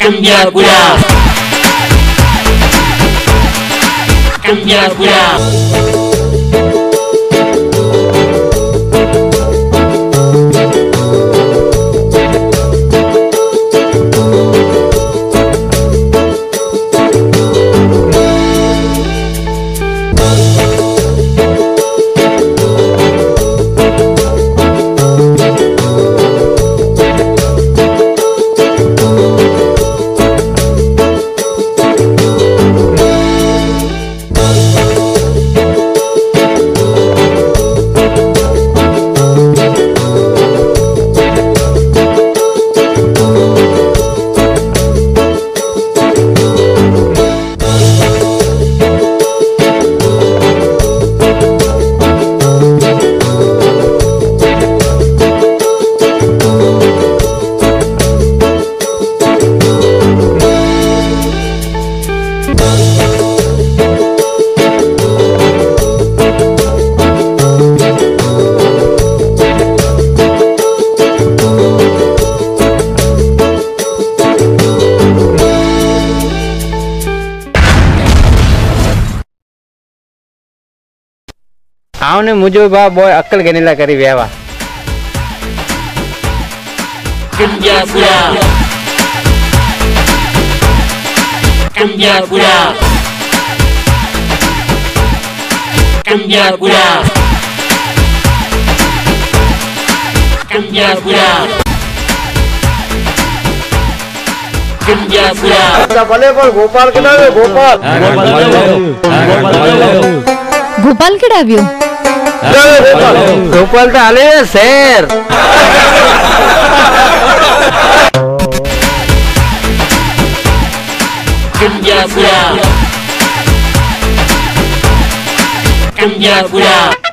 Cambiar cuidado. Cambiar cuidado. ಅವನೇ ಮುಜು ಬಾ ಬೋಯ್ ಅಕ್ಕಲ್ಗೇನಿಲ್ಲ ಕರಿ ವ್ಯಾವ Cambia cuidado. Cambia cuidado. Cambia cuidado. Cambia cuidado. Cambia cuidado. ભલે પણ ગોપાલ કે Gopal Come here, come Cambia. Cambia.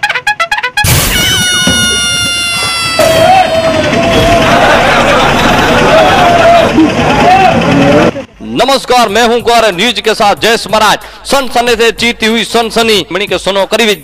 नमस्कार, मैं हूँ गौर न्यूज़ के साथ जयस महाराज। सनसने से चीती हुई सनसनी मणि के सुनो करी विद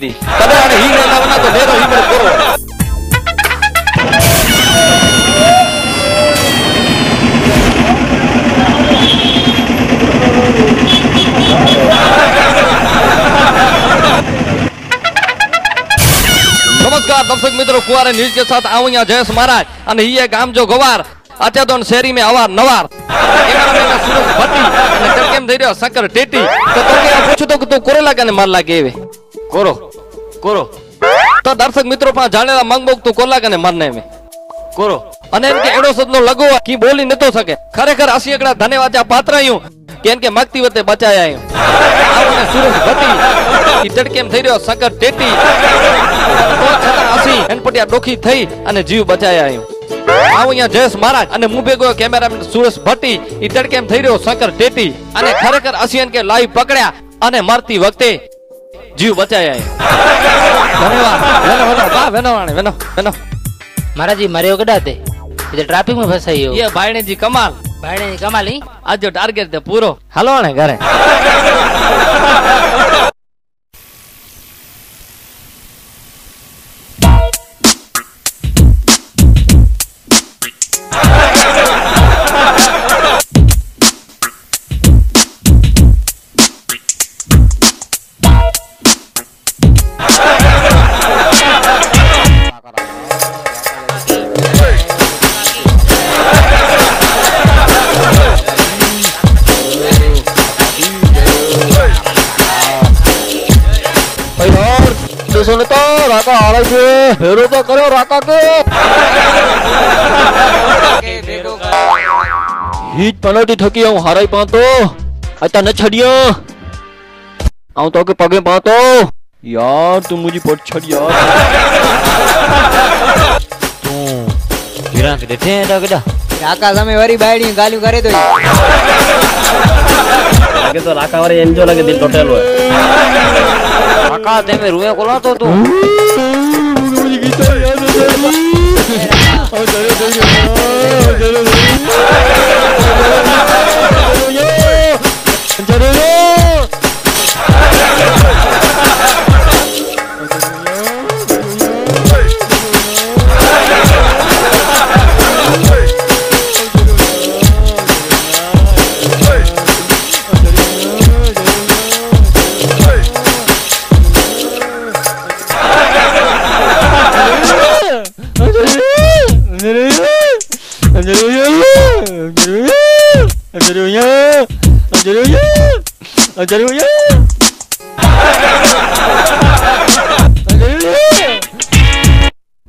तो नमस्कार, दर्शक मित्रों कुआर न्यूज़ के साथ आऊँ यहाँ जयस महाराज। और ये गाम जो गवार અત્યાદોન શેરી મેં અવાર નવાર. એમાં મેં સુરજ ભટ્ટી અને તેમ કેમ થઈ રહ્યો શંકર ટેટી. તો પૂછું તો તું કોરો લાગે ને માર લાગે એવે? કોરો? કોરો? તો દર્શક મિત્રો પણ જાણેલા મંગબોક તું કોર લાગે ને મારને એમ કોરો? અને એમ કે એડો સદનો લગો કી બોલી નતો શકે. ખરેખર અસી એકડા ધન્યવાદ આ પાત્ર આયું. કે કે માગતી વતે બચાયા આવને સુરજ ભતી. તડકેમ થઈ રહ્યો શંકર ટેટી. તો છતાં અસી એનપટિયા ડોખી થઈ અને જીવ બચાયા આયું. આવું અહીંયા જયેશ મહારાજ અને હું ભેગો કેમેરામેન સુરેશ ભટ્ટી ઈ તડકેમ થઈ રહ્યો શંકર ટેટી અને ખરેખર અસિયન કે લાઈવ પકડ્યા અને મરતી વખતે જીવ બચાયા મહારાજી મર્યો કડા તે. ટ્રાફિકમાં ફસાઈ ગયો. એ ભાઈનેજી કમાલ. ભાઈનેજી કમાલ ઈ? આજો ટાર્ગેટ પૂરો. હાલો આણે ઘરે. ને તો રાકા હાલે છે ફેરો તો કર્યો રાકા કે હીજ પનોતી થકી હું હારાઈ પાતો અતા ન છડિયો આઉં તો કે પગે પાતો યાર તું મુજી પટ છડ યાર गिरा के देते हैं डा कदा કાકા સામે વરી બાયડી ગાલ્યું કરે लगे तो लाखा वाले एंजो लगे दिल टोटल हुए लाका ते में रुए कोला तो तू जरे जरे Angelina! Angelina! Angelina!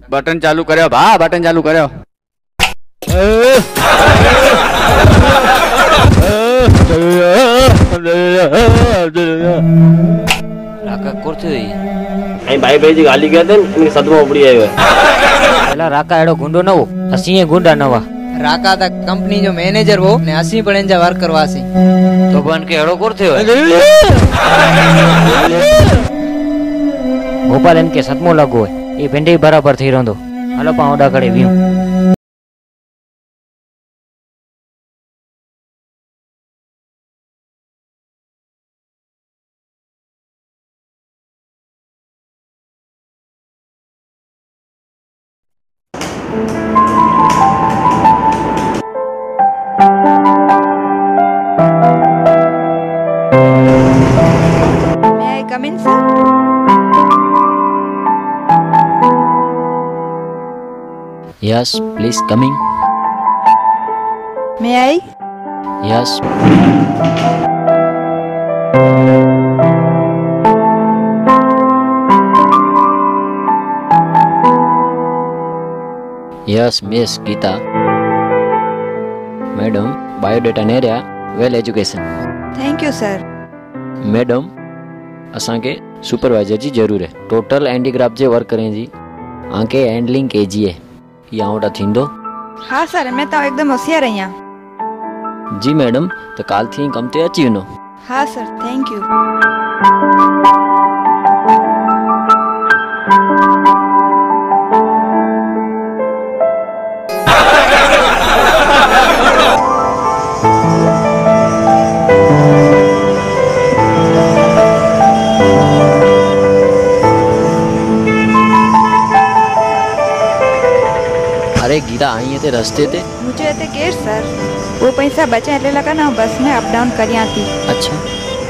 બટન ચાલુ કર્યો ભા બટન ચાલુ કર્યો રાકા કોરથી અહીં ભાઈ ભાઈ ગાલી ગયા હતા ને સદમાં ઉપડી આવ્યો પેલા રાકા એડો ગુંડો નવો સિંહ ગુંડા નવા રાકા તા કંપની જો મેનેજર હો ને અસી પણ એંજા વર્ક કરવાસી તો બન કે હેડો કોર થયો ગોપાલ એમ કે સતમો લાગો એ ભેંડી બરાબર થઈ રહ્યો હાલો પાઉડા કડે વ્યૂ Yes, please coming. May I? Yes. Yes, Miss Gita. Madam, biodata and area, well education. Thank you, sir. Madam, असांखे supervisor जी ज़रूरु आहे Total handicraft जे work करण जी आंखे handling के जी आहे यावड़ा थींदो हाँ सर मैं तो एकदम होशियार रही आहियाँ जी मैडम तो काल थी कम ते अची वञो हाँ सर थैंक यू તે રસ્તે તે મુજે તે કેર સર ઓ પૈસા બચે એટલે લગા ના બસ મે અપ ડાઉન કરી આતી અચ્છા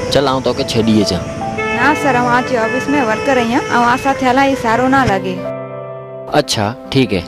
ચલ આવ તો કે છેડીએ જા ના સર હું આજે ઓફિસ મે વર્કર અહીંયા આવા સાથે હલા એ સારો ના લાગે અચ્છા ઠીક હે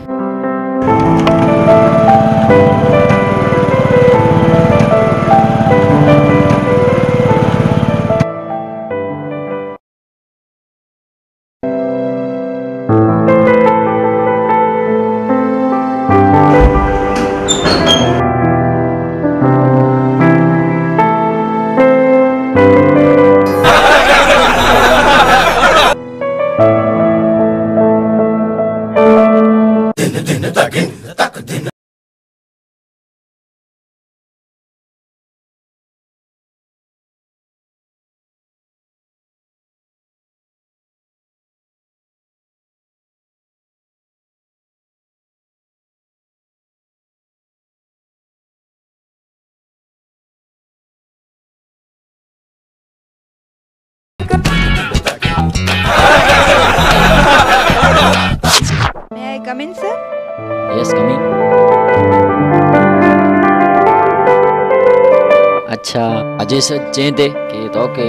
अच्छा अजय सर चए ते कि तोखे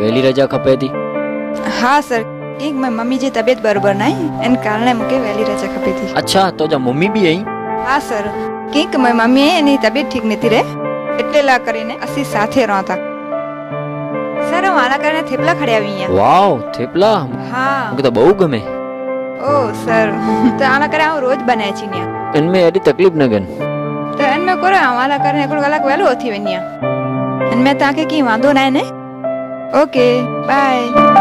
वेली रजा खपे थी હા સર કંઈક મારી મમ્મીજી તબિયત બરોબર નહીં એને કારણે મૂકે વહેલી રજા ખપી હતી अच्छा तो जा मम्मी भी आई હા સર કંઈક મારી મમ્મી એની તબિયત ઠીક નથી રહે એટલે લા કરીને અસી સાથે રહતા સર હું આના કારણે થેપલા ખડ્યા આવી અહીંયા वाव थेपला હા मुझे तो बहु गमे ઓ સર તો આના કરે હું રોજ બનાવે છે ત્યાં इनमें एडी तकलीफ न गन તો એને મેં કરો આના કારણે हिकिड़ो कलाक वहेलो उथी वञी आहियाँ મેં તાકે કી વાંધો ના ને ઓકે ने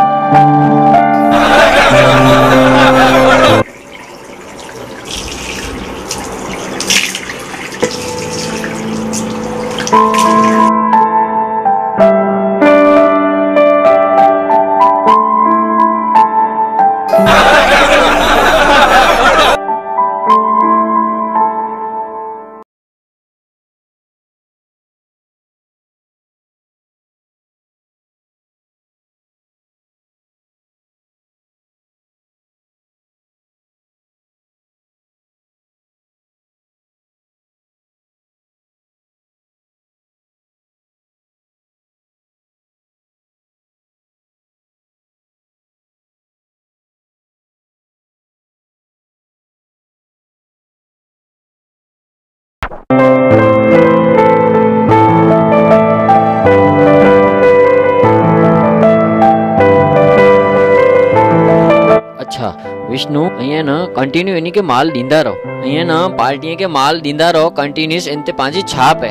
અચ્છા વિષ્ણુ અહીંયા ને કન્ટિન્યુ એની કે માલ દીંદા રહો અહીંયા ને પાર્ટીએ કે માલ દીંદા રહો કન્ટિન્યુઅસ એન તે પાંચી છાપ હે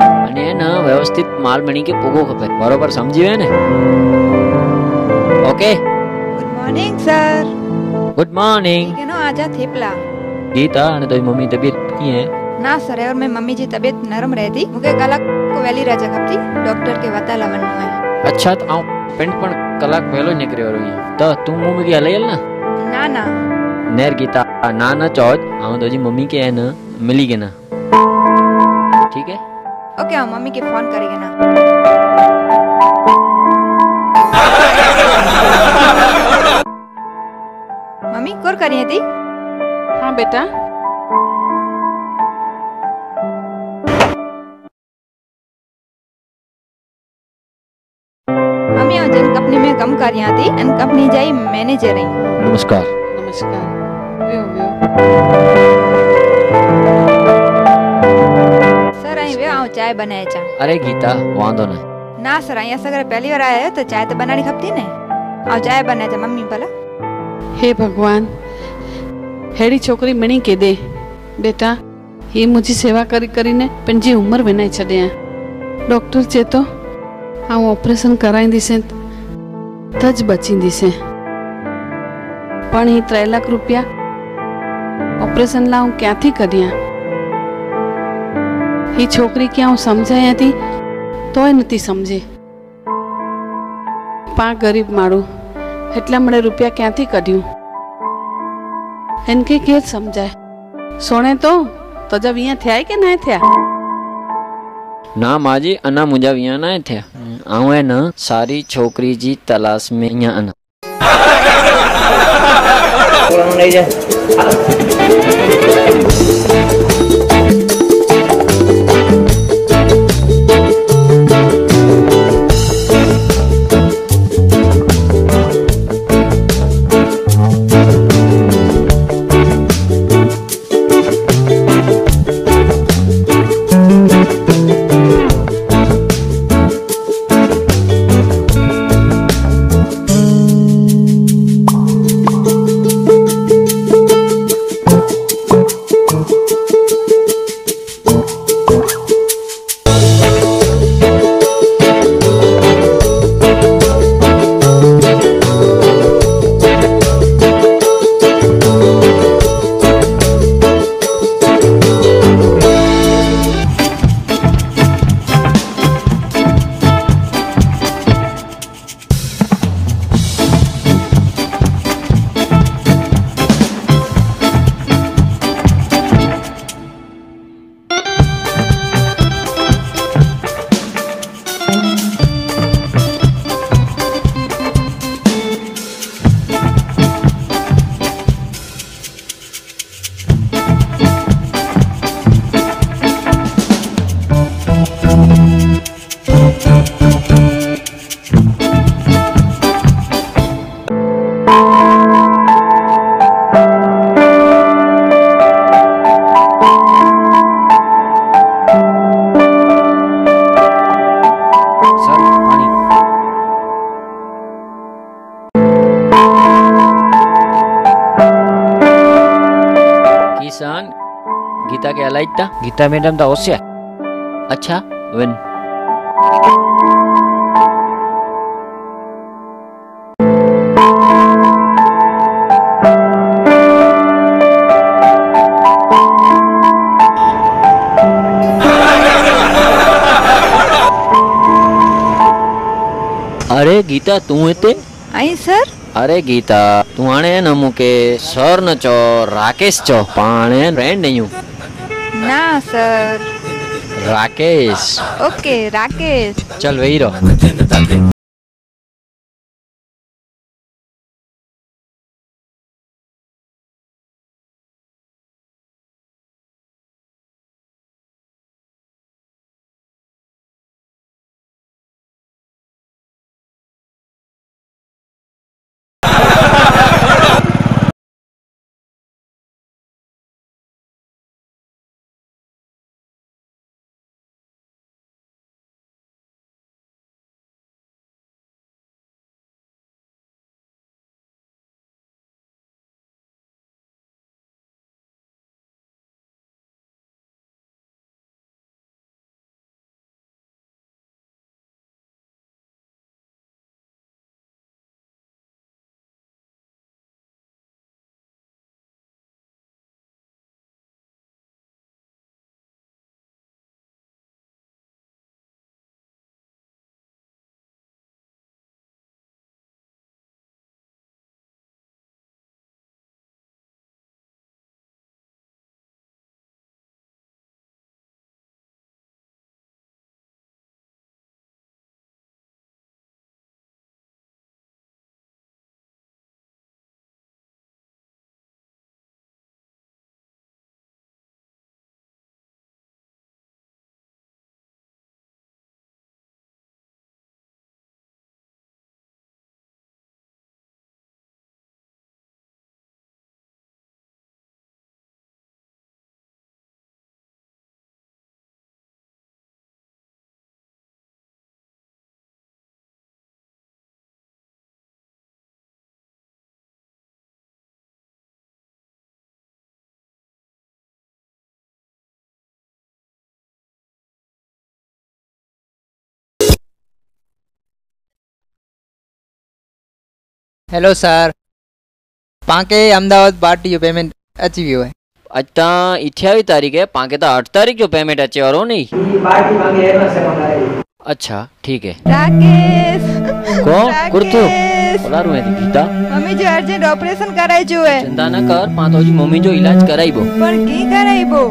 અને ને વ્યવસ્થિત માલ બની કે પોગો ખપે બરોબર સમજી ગયા ને okay good morning sir good morning કેનો આજા થેપલા ગીતા અને તો મમ્મી તબિયત કી હે ना सरेवर मैं मम्मी जी तबीयत नरम रहती मुझे कलाक को वैली राजा कब थी डॉक्टर के वताला लवन है अच्छा तो आऊँ पिंड पण कलाक वेलो और ये तो तू मुँह में हले ना ना ना। नेर गीता ना ना चौज आओ तो जी मम्मी के है ना मिली के ना। ठीक है? ओके आओ मम्मी के फ़ोन करेंगे ना। मम्मी कोर करिए थी हाँ बेटा। कम कर रही थी and company company manager managering नमस्कार। नमस्कार। सर आई वे आओ चाय बनाए चा अरे गीता वांदो ना। ना सर आई ऐसा कर पहली बार आया है तो चाय तो बनानी खपती ने आओ चाय बनाए चा मम्मी भला हे भगवान हेड़ी छोकरी मणी के दे। बेटा ये मुझे सेवा करी करी ने पंजी उम्र विनाई छड़े डॉक्टर चेतो आऊँ ऑपरेशन कराई दिसें તજ બચી બચીંદीसे પણ એ ત્રણ લાખ રૂપિયા ઓપરેશન લા હું ક્યાંથી કર્યા? એ છોકરી ક્યાં હું સમજાઈ હતી? તોય નથી સમજે. પા ગરીબ માળું એટલા મને રૂપિયા ક્યાંથી કઢ્યું? એને કે ઘેર સમજાય. સોણે તો તો જબ અહીંયા થયા કે ના થયા? अञा मुंहिंजा वीह न आहे थिया ऐं है ना सारी छोकरी जी तलाश में जाए। સર गीता गीता मैडम तो अवश्य अच्छा वन अरे गीता तू इते आई सर। अरे गीता तू आने न मुके सर न चो राकेश चो पाने फ्रेंड नहीं हूँ ना सर। राकेश। ओके राकेश। चल वही रहो। હેલો સર પાંકે અમદાવાદ પાર્ટી जो पेमेंट अची वियो है अॼु अठावीह तारीख़ है पाण खे त अठ तारीख़ जो पेमेंट अचे वारो नी ये पार्टी मांगे एडवांस अमाउंट आएगी अच्छा ठीक है રાકેશ કોણ કુર્તું રાકેશ ઓલારું હે ગીતા મમ્મી જો અર્જન્ટ ઓપરેશન કરાવજો હે चिंता न कर पाण तो मम्मी जो इलाज कराइबो પણ કી કરાઈબો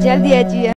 जल्दी अजिए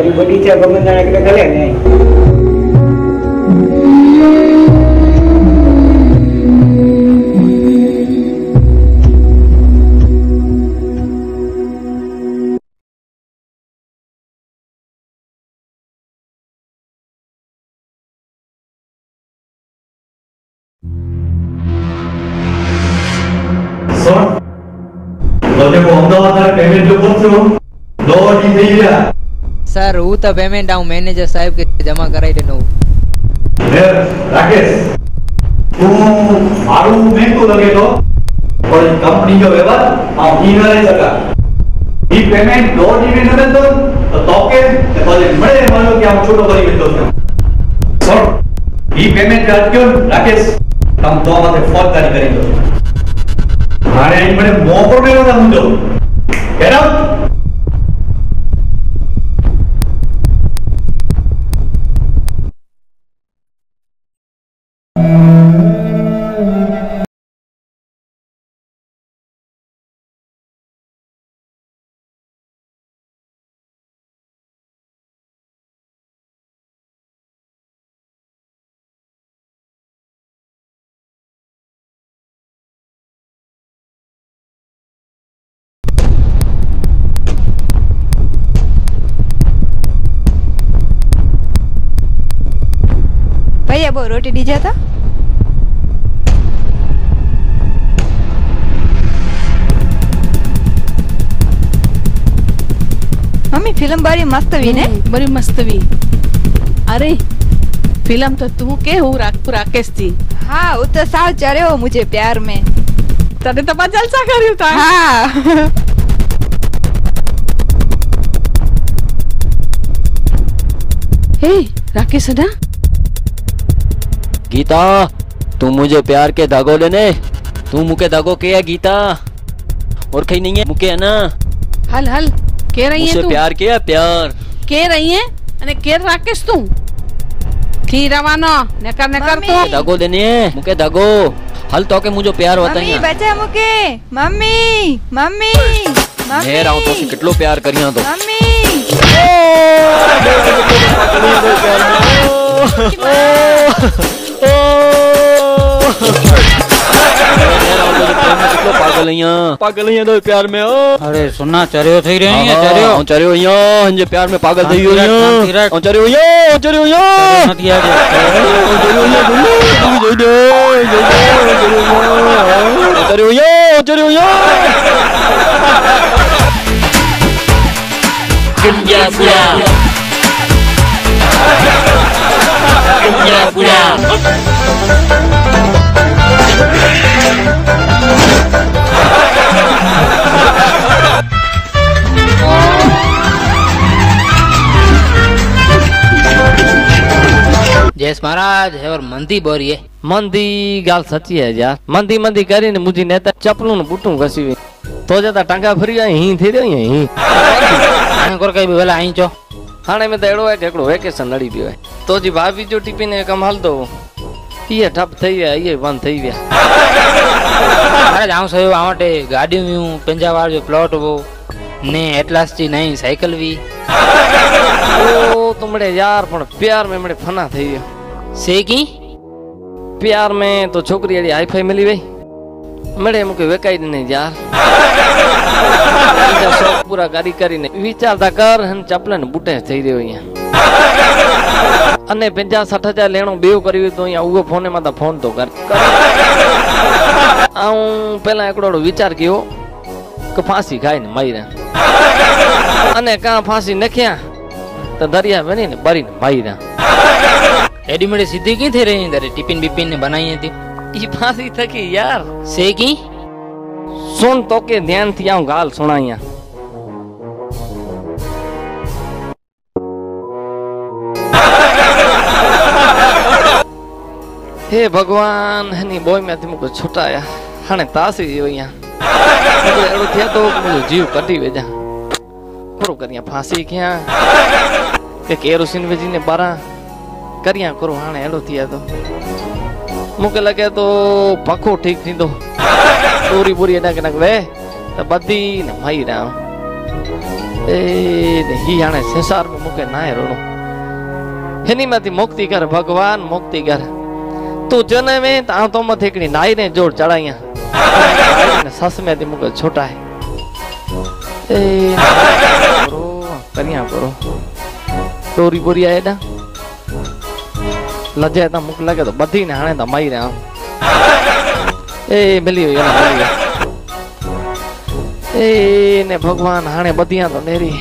रेला आया और वरी बड़ी चा गमन जाने સર હું તો પેમેન્ટ હું મેનેજર સાહેબ કે જમા કરાવી દેનો હે રાકેશ તું મારું મહેંગું લગે તો પણ કંપની જો વ્યવહાર આ ઈ ન રહી શકા ઈ પેમેન્ટ દોઢ દી ન દેતો તો તોકે તે પછી મળે માનો કે આમ છોટો કરી વેચતો છે સર ઈ પેમેન્ટ અટક્યો ને રાકેશ તમ તો માથે ફોજદારી કરી દો મારે અહીં મને મોકો મેળવો ના મુંજો Get भाई अब रोटी दीजिए तो मम्मी फ़िल्म बड़ी मस्त भी ने? हम्म, बड़ी मस्त भी अरे फ़िल्म तो तू के हो राकपुर राकेश जी हाँ वो तो साहु चारे हो मुझे प्यार में। तने तो मैं जलसा कर रही हूँ तो। हाँ। हे राकेश ना? गीता तू मुझे प्यार के दागो लेने तू मुके दागो के है गीता। और कहीं नहीं है मुके है ना? हल हल के रही है तू? प्यार के है प्यार। के रही है? अने के राकेश तू? थी रवाना नेकर नेकर तू। तो। दागो देने है मुके दागो। हल तो के मुझे प्यार होता है मम्मी बचा मुके। Mummy mummy mummy. ये हूँ तो कितलो प्यार करिया तो। मम्मी। ओ! પાગલ અહીંયા પાગલ અહીંયા તો પ્યાર મે અરે સોના ચર્યો થઈ રહ્યો અહીંયા ચર્યો ચર્યો અહીંયા અંજે પ્યાર મે પાગલ થઈ ગયો અહીંયા ચર્યો અહીંયા ચર્યો અહીંયા નથી આજે જોઈ દે ચર્યો અહીંયા ચર્યો અહીંયા ગંજા पूरा जयस महाराज है और मंदी बोरी है मंदी गाल सच्ची है यार मंदी मंदी करी ने मुझे नेता चपलू ने बूटू घसी तो ज़्यादा टंका फिर यही थे यही कर कहीं भी वाला आई चो हाँ में तो अड़ो आहे की वेकेशन लड़ी पियो तो जी भाभी जो टिफ़िन जो कमु हलंदो ये ठप थी विया ये बंद थी विया। महाराज आउं सो आवां गाड़ी गाॾियूं हुयूं पंजावार जो प्लॉट वो ने एटलास जी नहीं साइकिल भी ओ तुमड़े यार पण प्यार में मड़े फना थई वियो। से की? प्यार में तो छोकरी आई हाईफाई मिली वई। मड़े मूंखे विकाई ने यार। પૂરા ગાડી કરીને વિચારતા કર અને ચપલે ને બુટે થઈ રહ્યો અહીંયા અને પચાસ સાઠ હજાર લેણું બેવ કર્યું તો અહીંયા ઉગો ફોને માં તો ફોન તો કર હું પેલા એકડો વિચાર કયો કે ફાંસી ખાઈ ને મારી અને કાં ફાંસી નખ્યા તો દરિયા બની ને બરી ને મારી એડી મેળે સીધી કી થઈ રહી તારે ટિફિન બિપિન ને બનાવી હતી ઈ ફાંસી થકી યાર સે કી की સુન તો કે ધ્યાન થી આવું ગાલ સુણાયા હે ભગવાન એની બોય માંથી મુકો છૂટાયા હાણે તાસી ગયો અહીંયા એટલે એડું થયા તો મુજો જીવ કટી વેજા ખરું કર્યા ફાંસી ક્યાં કે કેરોસીન વેજીને બારા કર્યા કરો હાણે એડું થયા તો મૂકે લાગે તો પખો ઠીક થીંદો पूरी पूरी है ना नगवे तो बदी न माई ना ए नहीं याने संसार में मुके ना है रोनो हनी मति मुक्ति कर भगवान मुक्ति कर तू जने में ता तो मत एकनी नाई ने जोड़ चढ़ाईया सस में दी मुके छोटा है ए करो करिया करो तोरी पूरी है ना लज्जा ता मुक लगे तो बदी ने हाने ता माई ना એ ભલી એ ને ભગવાન હાણે બધિયા તો નેરી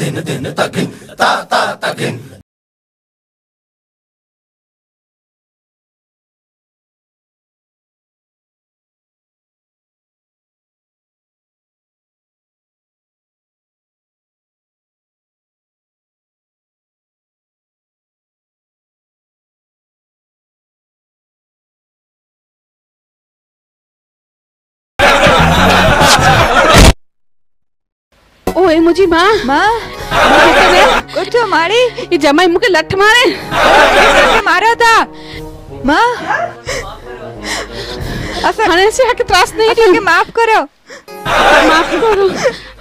din din tagin ta ta tagin ओए मुझी माँ। माँ? कुछ तो तो मारी। ये जमाई मुके लठ मारे। तो मारा था। माँ? असा हाणे से हक त्रास नहीं दी के माफ़ करो। माफ़ करो।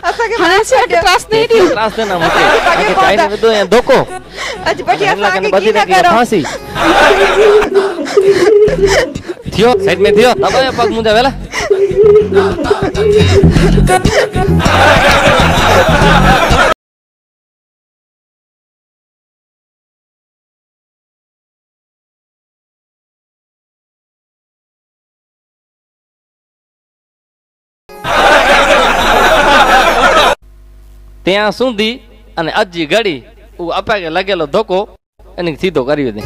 असा के हाणे से हक त्रास नहीं दी त्रास देना मुके आगे काई ने दो या धोखो। आज बढ़िया सा के की ना करो। फांसी। थियो साइड में थियो। तब दबाया पग मुझे वेला। ત્યાં સુધી અને અજી ઘડી હું અપાકે લગેલો ધોકો એને સીધો કર્યો દે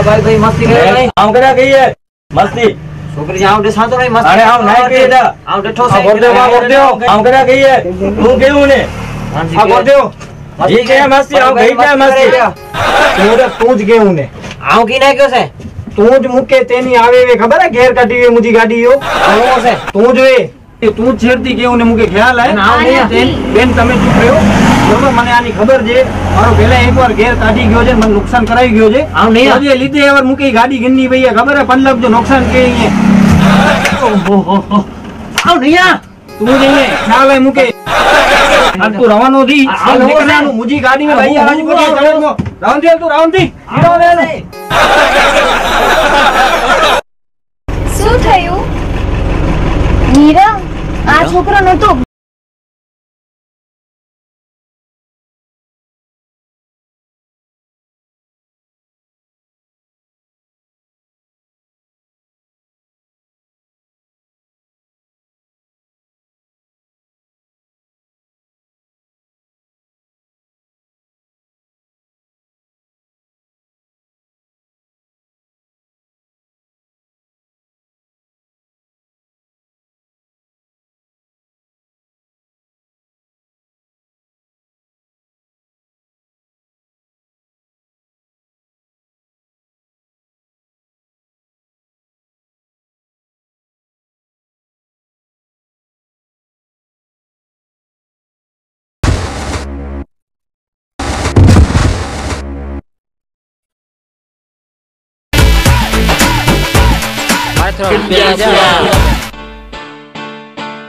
આમ કર્યા કહીએ મસ્તી છોકરી આમ ડે સાતો નહીં મસ્તી અરે આમ નાઈ કહીએ દા આમ ડેઠો સા ગોરદેવ માં ગોરદેવ આમ કર્યા કહીએ તું કેવું ને આ ગોરદેવ ઈ કે મસ્તી આમ ગઈ કે મસ્તી તું રે તું જ કેવું ને આમ કી નાખ્યો છે તું જ મૂકે તેની આવે વે ખબર હે ઘેર કાઢી વે મુજી ગાડી યો આવો છે તું જ વે એ તું જ છેડતી કેવું ને મુકે ખ્યાલ હે આમ નહીં. બેન બેન તમે ચૂપ રહ્યો બરોબર મને આની ખબર છે. મારો પેલા એકવાર ઘેર કાઢી ગયો છે મને નુકસાન કરાવી ગયો છે. આમ નહીં? આજે લીધે એવાર મૂકી ગાડી ગીરની ભાઈ ખબર હે? પંદર જો નુકસાન કે આવ નહીં તું જઈને ખ્યાલ મૂકે. અને તું રવાનો થી મુજી ગાડી મે ભાઈ આજ કો રાઉન્ડ દે તું રાઉન્ડથી હીરો લે શું થયું? હીરા? આ છોકરો નતો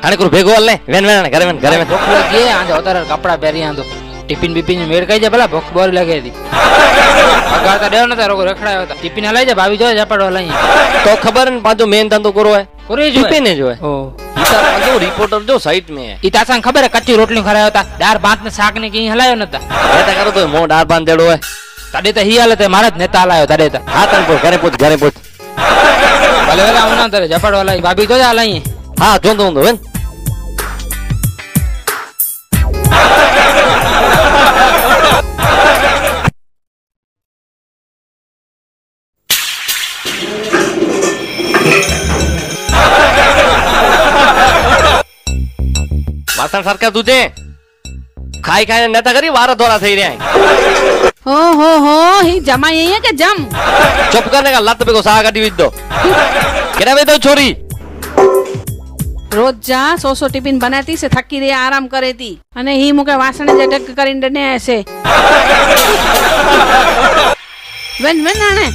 हाणे कुर भेगो वाले वेन वेन घर में घर में भूख लगी है आंदो उतार कपड़ा पहरी आंदो टिफ़िन बिपिन मेड़ कई जे भला भूख बोर लगे थी अगर तो डेव न तारो को रखड़ा था टिफ़िन हलाई जे भाभी जो झपड़ वाला ही तो खबर न पाजो मेन धंधो करो है कुरे जो टिफ़िन जो है ओ जो रिपोर्टर जो साइट में है इता सा खबर है कच्ची रोटली खराय होता डार भात ने साग ने की हलायो न था बेटा करो तो मो दार भात देड़ो है तडे तो ही हालत है मारा नेता लायो तडे तो हाँ तन पर घरे पहुँच घरे पहुँच ભલે ભલે આમ ના તારે ઝપાડો લઈ ભાભી જોજે આ લઈ હા જોંદો જોંદો વેન વાસણ સરખા તુજે ખાઈ ખાઈને નેતા કરી વારા ધોરા થઈ રહ્યા हो हो हो ही जमा यही है क्या जम चुप करने का लत पे घुसा काटी बिज दो गिरा दो छोरी રોજ જા સોસો ટિફિન બનાતી છે થકી રે આરામ કરે તી અને હી મુકે વાસણ જે ટક કરીને ને હશે વેન વેન આણે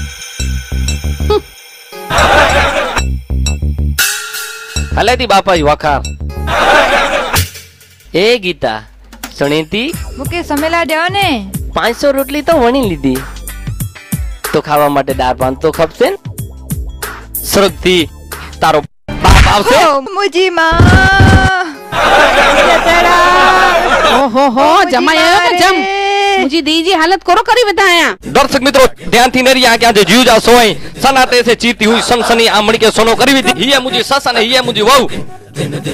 હલે તી બાપા વખાર એ ગીતા સણીતી મુકે સમેલા ડ્યો ને પાંચસો રોટલી તો વણી લીધી. તો ખાવા માટે દાળ ભાત તો ખપશે ને? શ્રદ્ધિ તારો બાપ આવશે? મુજી માં ઓહો હો હો જમાઈ આવ્યો કે જમ? મુજી દીજી હાલત કોરો કરી બતાયા દર્શક મિત્રો ધ્યાનથી નરી આ ક્યાં જે જીવ જા સોય સનાતે સે ચીતી હુઈ સનસની આ મણી કે સોનો કરી વીધી હિયા મુજી સસ અને હિયા મુજી વહુ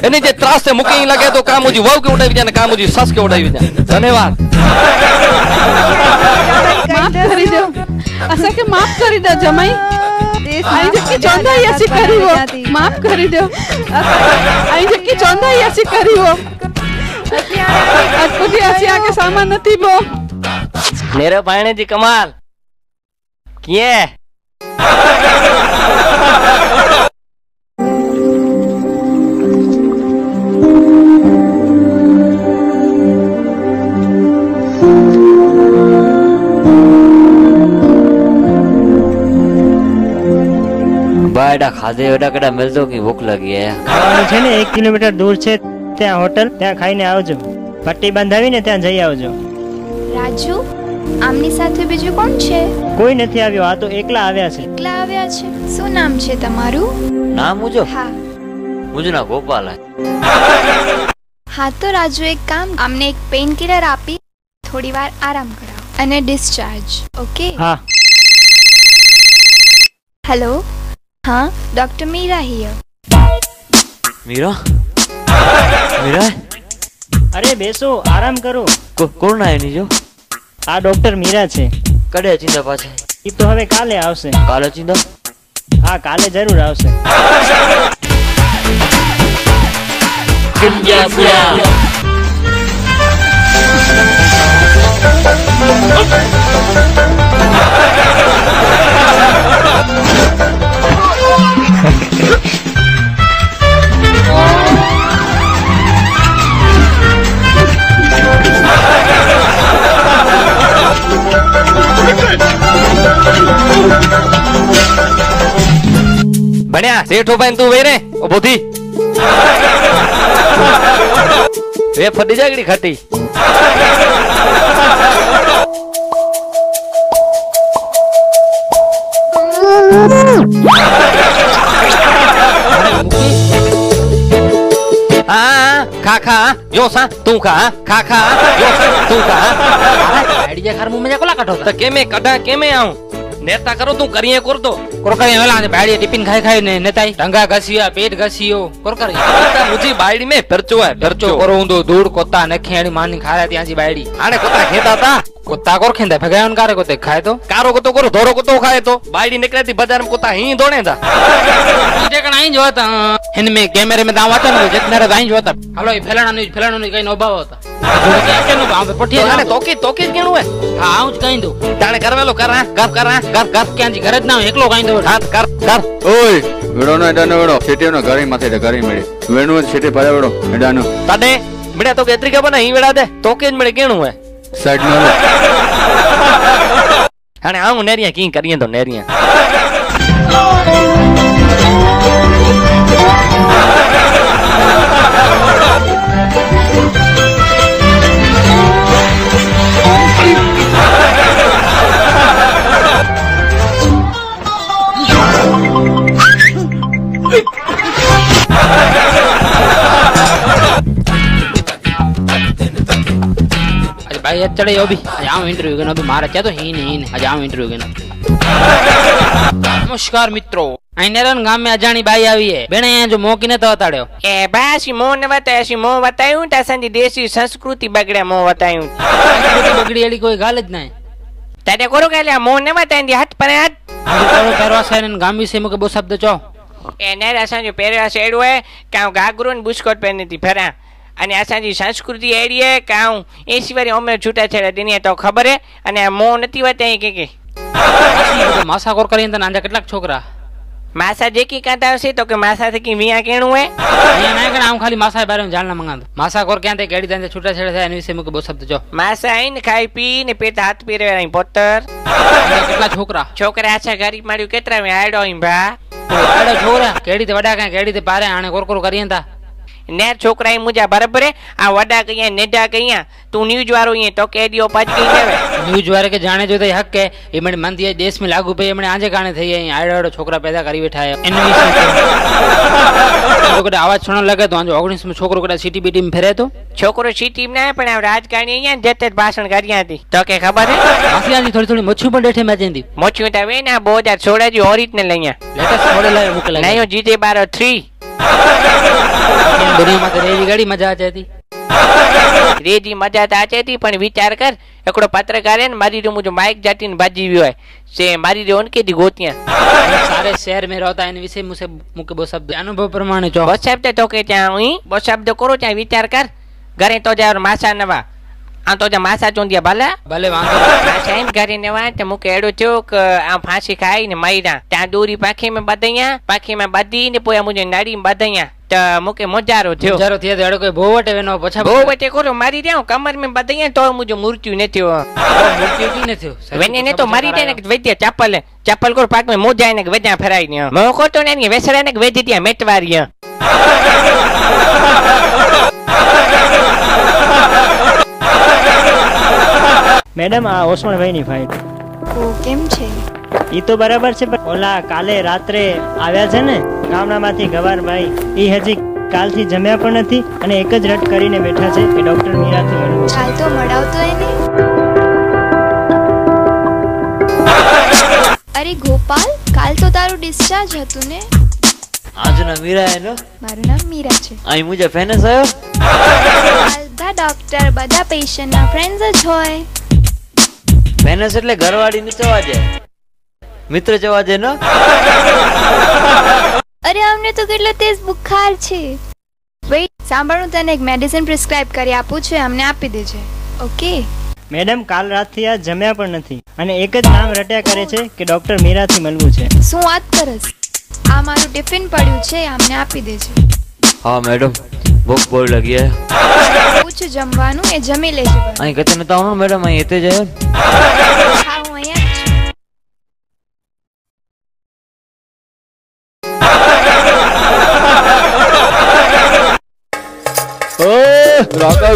એને જે ત્રાસ છે મૂકી લાગે તો કા મુજી વહુ કે ઉડાવી જાય ને કા મુજી સસ કે ઉડાવી જાય ધન્યવાદ માફ કરી દો અસા કે માફ કરી દો જમાઈ આઈ જકી ચોંદાઈ અસી કરી હો માફ કરી દો આઈ જકી ચોંદાઈ અસી કરી હો અટપટી અસી આકે સામાન નથી બો मेरे भाईने जी कमाल किए બાયડા ખાધે એડા કડા મિલતો કે ભૂખ લાગી હે ખાવાનું છે ને એક કિલોમીટર દૂર છે ત્યાં હોટલ ત્યાં ખાઈને આવજો પટ્ટી બંધાવીને ત્યાં જઈ આવજો રાજુ આમની સાથે બીજું કોણ છે? કોઈ નથી આવ્યો આ તો એકલા આવ્યા છે. એકલા આવ્યા છે? શું નામ છે તમારું? નામ મુજો હા. મુજના ગોપાલ હા. તો રાજુ એક કામ આમને એક પેઇન કિલર આપી થોડી વાર આરામ કરાવો અને ડિસ્ચાર્જ ઓકે હા. હેલો હા ડોક્ટર મીરા હિયર મીરા? મીરા? અરે બેસો આરામ કરો. કોણ આયો નીજો? આ ડોક્ટર મીરા છે. કડે ચિંતા પાછે એ તો હવે કાલે આવશે. કાલે ચિંતા? હા કાલે જરૂર આવશે. ભણ્યા बढ़िया सेठ हो पहन तू वेरे? ओ, बोधी। वे फटी जागड़ी खटी हाँ, हाँ, खा खा योसा तू खा खा खा योसा तू खा। ખા આઈડિયા ખાર મું કોલા કાઢો તો કેમે કઢા કેમે આવું નેતા કરો તું કરીએ કરતો કોરકરી વેલા ને બાડી ટિફિન ખાઈ ખાઈ ને નેતાઈ ઢંગા ઘસીયા પેટ ઘસીયો કોરકરી તા મુજી બાયડી મે પરચો હે પરચો પરચો કરો ઊંધો ધૂળ કોતા ને ખેણી માની ખારા ત્યાંથી બાયડી આને કોતા ખેતા તા कुत्ता को खेंदा फगाय उन कारे को ते खाए तो। कारो को तो करो धोरो को तो खाए तो। बाड़ी निकले थी बाज़ार में कुत्ता ही दोने था। जे कणा ही जो था हाँ। हिन में कैमरे में दावा था ना जितने रे जो था। हलो ये फैलाना नहीं फैलाना नहीं कहीं नोबा होता। कैसे नो गाँव पे पटिया तो जाने तोकी तोकी केणो है? हाँ उज कहीं दो। जाने करवेलो कर रहा कर कर रहा कर कर क्या जी घर ना एकलो कहीं दो हाथ कर कर। ओए वेड़ो ना डानो वेड़ो छेटे ना घरी माथे रे घरी मेड़े वेणो छेटे पाड़े वेड़ो डानो तने मिड़े तो केतरी के बना ही वेड़ा दे। तो के मिड़े केणो है? Shut no la. Ahora vamos nervia aquí, cariño, nervia. Thank you. આમ ઇન્ટરવ્યુ ગનો અભી મારે ક્યાં તો હીન હીન આજે આમ ઇન્ટરવ્યુ ગનો નમસ્કાર મિત્રો અહીં નેરન ગામ में અજાણી બાઈ આવી હે બેને અહીંયા જો મોકીને તો અતાડ્યો એ બાસી મો ને વતાયસી મો વતાયું તા સંજી દેશી સંસ્કૃતિ બગડે મો વતાયું સંસ્કૃતિ બગડી એલી કોઈ ગાલ જ નહીં તારે કોરો કે મો ને વતાઈ હટ પર હટ આજે તારો પહેરવા છે ને ગામ વિશે મુકે બહુ શબ્દ ચો એને અસાંજો પહેર્યા શેડ હોય કાં ગાગરો ને બુસ્કોટ પહેરી હતી ફેરા અને અસાંજી સંસ્કૃતિ એડીએ કાં એ સિવાય અમે છૂટા છેડા તેની તો ખબર હે અને આ મો નથી વતાઈ કે કે માસા કોર કરીને તને આંજા કેટલાક છોકરા માસા જે કી કાંતા આવશે તો કે માસા થી વિયા કેણું હે અહીંયા ના કરે આમ ખાલી માસા બારે જાણના મંગાતો માસા કોર ક્યાં તે કેડી તાંજે છૂટા છેડા થાય એની વિશે મુકે બહુ શબ્દ ચો માસા આઈને ખાઈ પી ને પેટ હાથ પીરે અહીં પોતર આંજા કેટલા છોકરા છોકરા આછા ગરીબ માર્યું કેટલા મે આડો અહીં ભા આડો છોકરા કેડી તે વડા કાંઈ કેડી તે પારે આણે કોર કોર કરીએ તા नेर छोकरा मुझा बराबर है आ वडा कहिया नेडा कहिया तू न्यूज़ वारो ये तो कह दियो पाच कही जावे न्यूज़ वारे के जाने जो तो हक है इमण मन दिया देश में लागू पे इमण आजे काने थई है आड़ा आड़ा छोकरा पैदा करी बैठा है इन विषय तो आवाज़ सुन लगे तो 19 में छोकरो कोड़ा सिटी बीटी में फेरे तो छोकरो सिटी में है पण राजकाणी यहाँ जते भाषण करिया थी तो के खबर है हसी आंधी थोड़ी थोड़ी मच्छी पण बैठे में जंदी मच्छी तो वे ना 2016 जी औरित ने लेटेस्ट मॉडल है मुकला नहीं जीते 12 3 દુનિયામાં તો રેવી ગાડી મજા આ હતી રેજી મજા તો આચે હતી પણ વિચાર કર એકડો પત્રકાર હે ને મારી રૂમ જો માઇક જાતીને બાજી હોય સે મારી રે ઓનકે દી ગોતિયા सारे शहर में रहता है इन विषय मुझसे मुके बो शब्द अनुभव प्रमाणे चो બસ શબ્દ તો કે ત્યાં હું બસ શબ્દ કરો ત્યાં વિચાર કર ઘરે તો જા માસા નવા આ તો જા માસા ચોંદિયા ભલા ભલે વાંધો નહીં. માસા એમ ઘરે નવા તે મુકે એડો થયો કે આ ફાંસી ખાઈ ને માર્યા ત્યાં દોરી પાખી માં બાંધ્યા પાખી માં બાંધી ને પોયા મુજે નાડી માં બાંધ્યા તો મુકે મોજારો થયો જારો થયા તો એડો કોઈ ભોવટે વેનો પછા બહુ વચ્ચે કરો મારી રહ્યા કમર માં બાંધ્યા તો મુજે મૃત્યુ નથી થયો મૃત્યુ કી ને થયો વેને ને તો મારી દે ને કે વૈદ્ય ચાપલ ચાપલ કોર પાક માં મોજા ને વેદ્યા ફેરાઈ ને મો કોતો ને વેસરા ને વેદી ત્યાં મેટવારી મેડમ આ ઓસમણભાઈની ફાઇલ ઓ કેમ છે? એ તો બરાબર છે પણ ઓલા કાલે રાત્રે આવ્યા છે ને ગામડામાંથી ગવારભાઈ એ હજી કાલથી જમ્યા પણ નથી અને એક જ રટ કરીને બેઠા છે કે ડોક્ટર મીરાથી મળવું. ચાલ તો મળાવતો એને અરે ગોપાલ કાલ તો તારું ડિસ્ચાર્જ હતું ને? આજના મીરા એનો? મારું નામ મીરા છે. અહીં મુજબ ફેનસ આવ્યો બધા ડોક્ટર બધા પેશન્ટના ફ્રેન્ડ્સ જ હોય. ફેનસ એટલે ઘરવાળી ને જવા જાય મિત્ર જવા જાય નો? અરે અમને તો કેટલો તેજ બુખાર છે. ભાઈ સાંભળું તને એક મેડિસિન પ્રિસ્ક્રાઇબ કરી આપું છે અમને આપી દેજે. ઓકે મેડમ કાલ રાતથી આ જમ્યા પણ નથી. અને એક જ નામ રટ્યા કરે છે કે ડોક્ટર મીરાથી મળવું છે. શું વાત કરસ? આ મારું ટિફિન પડ્યું છે અમને આપી દેજે. હા મેડમ. ભૂખ બહુ લગી હે પૂછ જમવાનું એ જમી લેજે બસ. અહીં કતે નતા આવવાનું મેડમ અહીં એતે જાય હા હું અહીંયા જ છું ઓય राका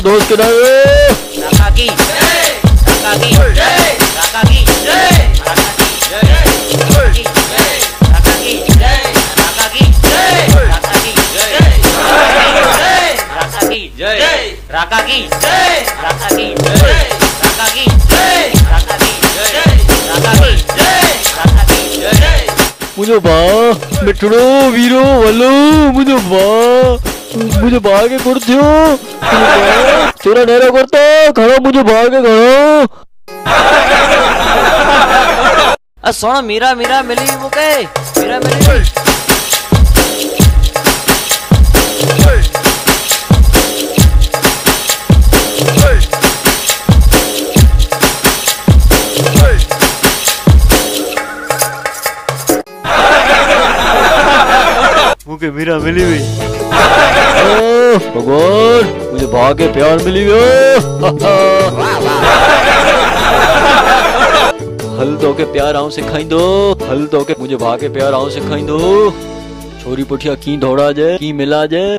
राका की। राका की। राका की। राका की। राका की। राका की। मुझे बा मिठड़ो वीरो वल्लो मुझे बा मुझे भागे कुर्तियो तेरा नेरा करता खड़ो मुझे भागे खड़ो। आ सोना मीरा मीरा मिली मुके। मीरा मिली। मुके मीरा मिली हुई। भगवान, मुझे भागे प्यार मिली हुई हल तो के प्यार आऊँ से खाई दो, हल तो के मुझे भागे प्यार आऊँ से खाई दो। छोरी पुठिया की दौड़ा जाए, की मिला जाए।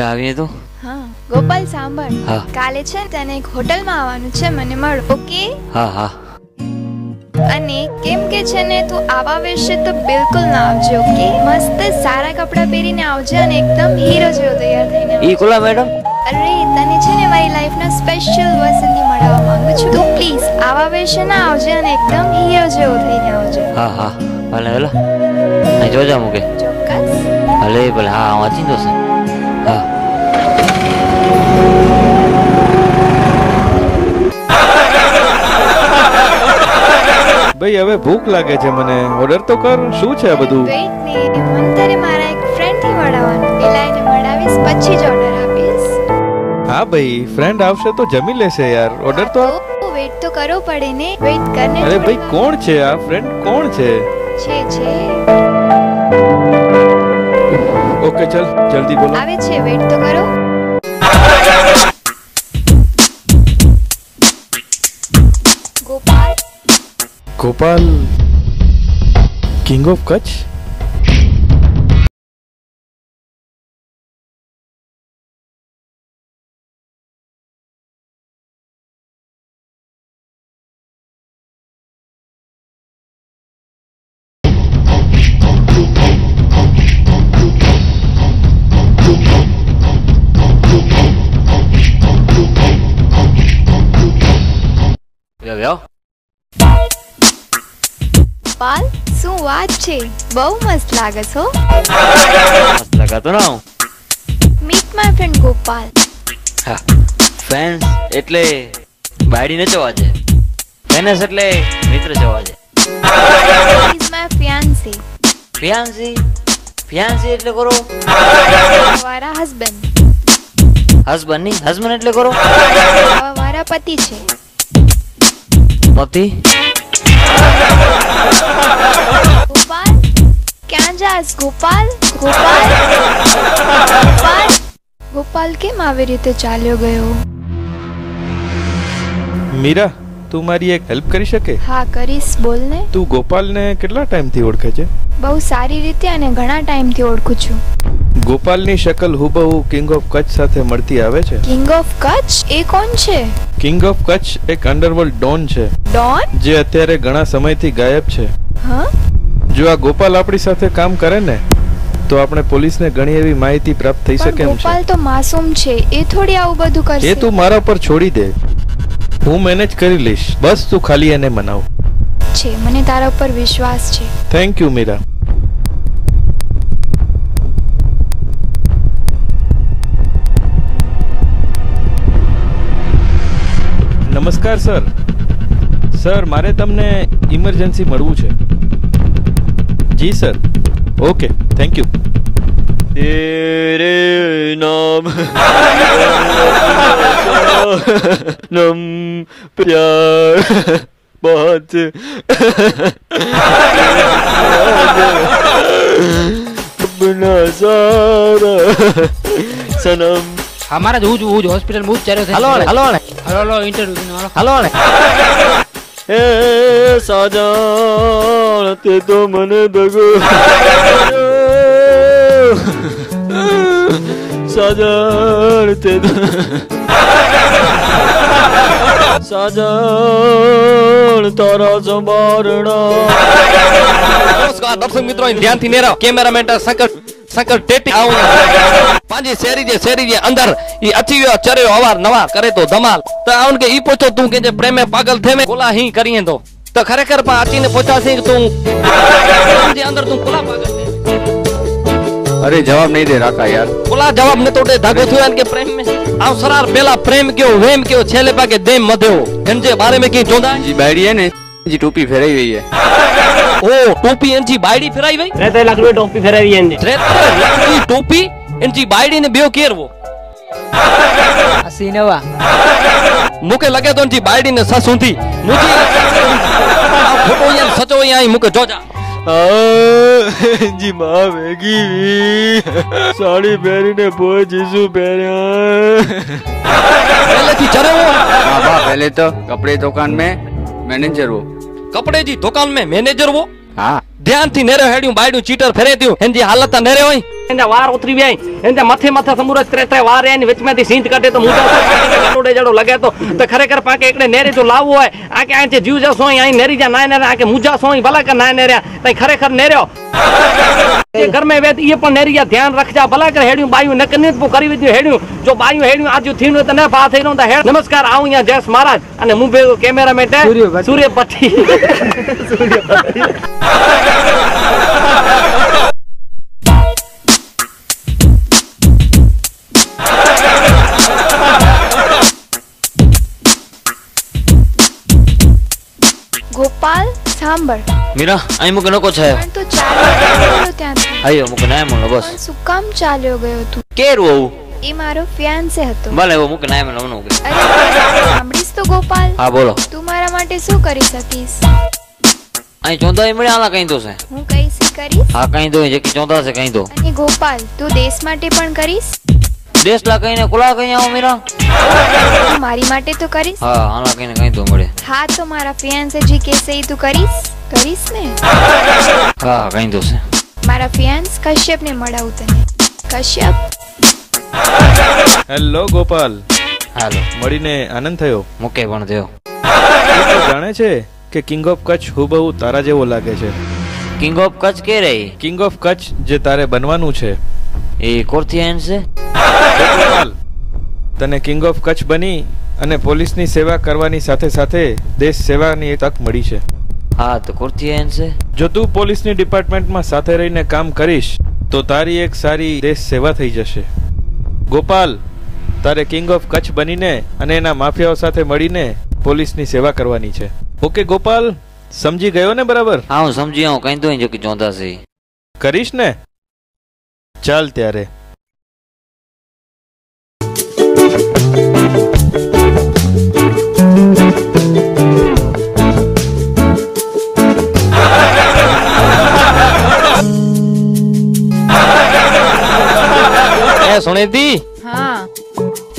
મીરા આવીએ તો? હા ગોપાલ સાંભળ. કાલે છે ને તને એક હોટલમાં આવવાનું છે મને મળ ઓકે? હા હા. અને કેમ કે છે ને તું આવા વેશે તો બિલકુલ ના આવજે ઓકે? મસ્ત સારા કપડાં પહેરીને આવજે અને એકદમ હીરો જેવો તૈયાર થઈને આવજે. ઈ કોલા મેડમ? અરે તને છે ને મારી લાઈફના સ્પેશિયલ વસંતી મળવા માંગુ છું. તું પ્લીઝ આવા વેશે ના આવજે અને એકદમ હીરો જેવો થઈને આવજે. હા હા. ભલે ભલે. અહીં જોજા મૂકે. ચોક્કસ. ભલે ભલે. હા વાંચી દો હા. ભાઈ હવે ભૂખ લાગે છે મને. ઓર્ડર તો કર. શું છે આ બધું? વેઇટ ને મને તારે મારા એક ફ્રેન્ડથી મળવાનું પેલા એને પછી જ ઓર્ડર આપીશ. હા ભાઈ ફ્રેન્ડ આવશે તો જમી લેશે યાર. ઓર્ડર તો. વેઇટ તો કરવો પડે ને. વેઇટ કરને અરે ભાઈ કોણ છે આ? ફ્રેન્ડ કોણ છે? છે છે. ઓકે ચલ. જલ્દી બોલો. આવે છે વેઇટ તો કરો. गोपाल किंग ऑफ़ कच्छ ગોપાલ શું વાત છે બહુ મસ્ત લાગે છો મસ્ત લગાતો ના હું મીટ માય ફ્રેન્ડ ગોપાલ હા ફેન્સ એટલે બાયડી નચવા છે ફેનસ એટલે મિત્ર જવા છે is my fiancee fiancee fiancee એટલે કરો મારા હસબન્ડ હસબન્ડ ની હસબન્ડ એટલે કરો મારા પતિ છે પતિ ગોપાલ? ક્યાં જાસ ગોપાલ? ગોપાલ? ગોપાલ? ગોપાલ કેમ આવી રીતે ચાલ્યો ગયો? મીરા તું મારી એક હેલ્પ કરી શકે? હા કરીશ. બોલ ને. તું ગોપાલને કેટલા ટાઈમથી ઓળખે છે? બહુ સારી રીતે અને ઘણા ટાઈમથી ઓળખું છું. ગોપાલની શકલ હુબહુ કિંગ ઓફ કચ્છ સાથે મળતી આવે છે? કિંગ ઓફ કચ્છ એ કોણ છે? કિંગ ઓફ કચ્છ એક અંડરવર્લ્ડ ડોન છે. ડોન જે અત્યારે ઘણા સમયથી ગાયબ છે. હા? જો આ ગોપાલ આપણી સાથે કામ કરે ને તો આપણે પોલીસને ઘણી એવી માહિતી પ્રાપ્ત થઈ શકે એમ છે. ગોપાલ તો માસૂમ છે. એ થોડી આવું બધું એ તું મારા પર છોડી દે. હું મેનેજ કરી લઈશ. બસ તું ખાલી એને મનાવ. છે. મને તારા ઉપર વિશ્વાસ છે. થેન્ક યુ મીરા નમસ્કાર સર સર મારે તમને ઇમરજન્સી મળવું છે જી સર ઓકે થેન્ક યુ तेरे नाम नम प्यार बहुत अपना सारा सनम અમારા જ હું જ હું જ હોસ્પિટલ હું જ ચાલ્યો થાય હાલો ને, હાલો ને. હાલો હાલો ઇન્ટરવ્યુ હાલો હાલો ને એ સાજાણ તે તો મને દગો સાજાણ તે તો સાજાણ તારા સંભારણા નમસ્કાર દર્શક મિત્રો અહીં ધ્યાનથી નેરા કેમેરામેન सकल टेटी आऊँ पांजी शहरी जे शहरी जे अंदर ई अची वियो चरे अवार नवा करे तो धमाल त आउन के ई पूछो तू के जे प्रेम में पागल थे में गोला ही करिए दो त खरे कर पा अची ने पूछा सी तू जे अंदर तू गोला पागल अरे जवाब नहीं दे रहा यार कोला जवाब ने तोड़े धागो थियो के प्रेम में आऊँ सरार बेला प्रेम के वेम के छेले पाके देम मध्यो इन जे बारे में की जोंदा जी बैडी है ने जी टोपी फेराई हुई है ઓ ટોપી એનજી બાયડી ફેરાઈ વઈ ત્રેતે લાખ રૂપિયા ટોપી ફેરવી એને ત્રેતર લાખની ટોપી એનજી બાયડી ને બેવ કેરવો અસી નવા મુકે લગે તો એનજી બાયડી ને સસુંધી મુજી આ ફોટો યાર સચો અહીંયા અહીં મુકે જોજા જી માં ભેગી સાડી પહેરીને બોય જીસુ પહેર્યા પહેલેથી ચરે હું हाँ बा पहले तो कपड़े दुकान में मैनेजर वो कपड़े जी दुकान में मैनेजर वो। हाँ। ध्यान थी नेरे हेड़ियूं बाइड़ियूं चीटर फिरे थियूं हिन जी हालत नेरे हुई हिन जा वार उतरी विया आहिनि जा मथे मथे समूरज त्रे त्रे वार आहिनि विच में थी सींद कढे त मूंखे जहिड़ो लॻे थो त खरेखर पाण खे हिकिड़े नेरे जो लावो आहे आके आए जीव जा सोई आई नेरी जा नाए नेरे आके मुजा सोई भला कर नाए नेरे ताईं खरेखर नेरियो घर में वेह इहे पण नेरी जा ध्यानु रखजा भला करे हेड़ियूं बायूं न कंदियूं पोइ करी वेंदियूं हेड़ियूं जो बायूं हेड़ियूं आजूं थींदियूं त न पा थी रहंदा नमस्कार आऊँ या जयस महाराज अने मूं भेरो कैमरामैन सूर्य सूर्य ગોપાલ સાંભળ મીરા અહીં મૂકે નકો છે પણ તું ચાલ્યો ગયો ત્યાંથી આયો મૂકે ના મને બસ પણ શું કામ ચાલ્યો ગયો તું કેરું આવું એ મારો ફિયાન્સે હતો ભલે એવો મૂકે ના મને મૂકે અરે મારી વાત સાંભળીશ તો ગોપાલ હા બોલો તું મારા માટે શું કરી શકીશ અહીં ચોંધા મળ્યા? આલા કઈ દો છે. હું કઈ સી કરીશ? હા કઈ દો જે ચોંધા છે કઈ દો અને ગોપાલ તું દેશ માટે પણ કરીશ? દેશ લા કઈને કુલા કઈ આવો મીરા. મારી માટે તો કરીશ? હા આલા કઈને કઈ દો મળે. હા તો મારા ફિયાન્સે જી કે ઈ તું કરીશ? કરીશ ને? હા કઈ દો છે. મારા ફિયાન્સ કશ્યપ ને મળાવું તને. કશ્યપ? હેલો ગોપાલ. હાલો. મળીને આનંદ થયો. મૂકે પણ થયો. જાણે છે? કે કિંગ ઓફ કચ્છ હુબહુ તારા જેવો લાગે છે? કિંગ ઓફ કચ્છ કે રહી? કિંગ ઓફ કચ્છ જે તારે બનવાનું છે. એ કોરથી આયન છે? તને કિંગ ઓફ કચ્છ બની અને પોલીસની સેવા કરવાની સાથે સાથે દેશ સેવાની તક મળી છે. હા તો કોરથી આયન છે? જો તું પોલીસની ડિપાર્ટમેન્ટમાં સાથે રહીને કામ કરીશ તો તારી એક સારી દેશ સેવા થઈ જશે. ગોપાલ તારે કિંગ ઓફ કચ્છ બનીને અને એના માફિયાઓ સાથે મળીને પોલીસની સેવા કરવાની છે. ओके गोपाल समझी गयो ने बराबर? हाँ समझी हूँ कहीं तो जो कि चौंता से करीश ने? चल त्यारे। सुने दी?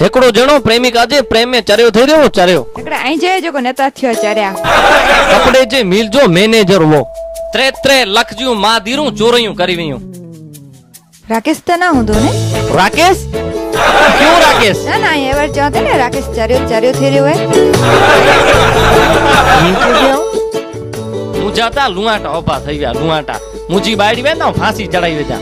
એકડો જણો પ્રેમિક આજે પ્રેમે ચર્યો થઈ રહ્યો ચર્યો. એકડા અહીં જઈ જો નેતા થયો ચાર્યા. કપડે જે મિલજો મેનેજર વો. ત્રે ત્રે લખ જ્યું માં દીરું ચોરયું કરી વયું. રાકેશ તો ના હું ને રાકેશ? ક્યું રાકેશ? ના ના એવર ચાહતે ને રાકેશ ચાર્યો ચાર્યો થઈ રહ્યો હે હું જાતા લુઆટા ઓપા થઈ ગયા લુઆટા મુજી બાયડી વે ફાંસી ચડાવી વેતા